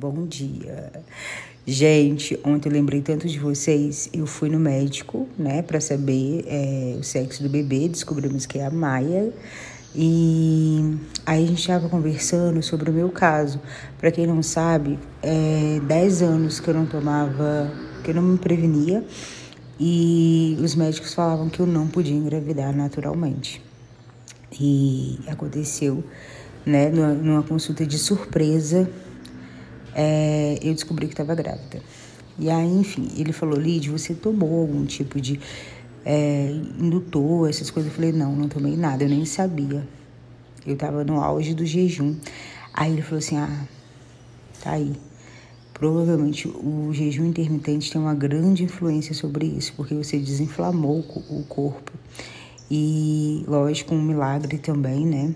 Bom dia. Gente, ontem eu lembrei tanto de vocês. Eu fui no médico, né, para saber é, o sexo do bebê. Descobrimos que é a Maia. E aí a gente estava conversando sobre o meu caso. Para quem não sabe, é 10 anos que eu não tomava, que eu não me prevenia. E os médicos falavam que eu não podia engravidar naturalmente. E aconteceu, né, numa, numa consulta de surpresa é, eu descobri que estava grávida. E aí, enfim, ele falou, Lid, você tomou algum tipo de é, indutor, essas coisas? Eu falei, não, não tomei nada, eu nem sabia. Eu estava no auge do jejum. Aí ele falou assim, ah, tá aí. Provavelmente o jejum intermitente tem uma grande influência sobre isso, porque você desinflamou o corpo. E, lógico, um milagre também, né?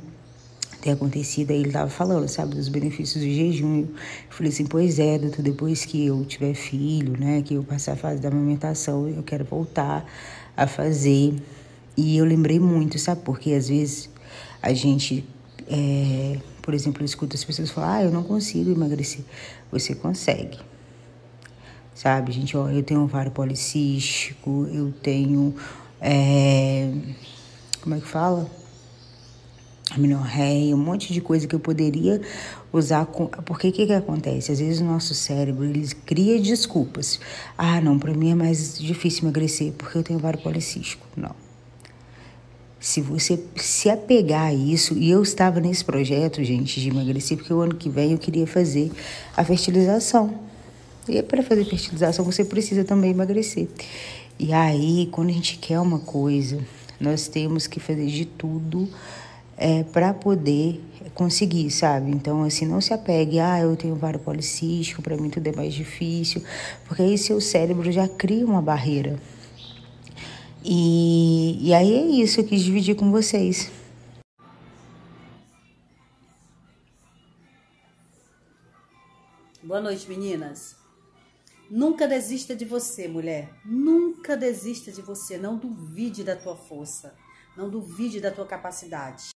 Ter acontecido, aí ele tava falando, sabe, dos benefícios do jejum. Eu falei assim, pois é, doutor, depois que eu tiver filho, né, que eu passar a fase da amamentação, eu quero voltar a fazer. E eu lembrei muito, sabe, porque às vezes a gente, é, por exemplo, eu escuto as pessoas falar, ah, eu não consigo emagrecer. Você consegue. Sabe, gente, ó, eu tenho ovário policístico, eu tenho, é, como é que fala? Aminorreia, um monte de coisa que eu poderia usar. Com... Porque o que, que acontece? Às vezes o nosso cérebro ele cria desculpas. Ah, não, para mim é mais difícil emagrecer porque eu tenho ovário policístico. Não. Se você se apegar a isso, e eu estava nesse projeto, gente, de emagrecer, porque o ano que vem eu queria fazer a fertilização. E para fazer fertilização você precisa também emagrecer. E aí, quando a gente quer uma coisa, nós temos que fazer de tudo é, para poder conseguir, sabe? Então, assim, não se apegue, ah, eu tenho vário policístico, para mim tudo é mais difícil, porque aí seu cérebro já cria uma barreira. E, e aí é isso, eu quis dividir com vocês. Boa noite, meninas. Nunca desista de você, mulher. Nunca desista de você. Não duvide da tua força. Não duvide da tua capacidade.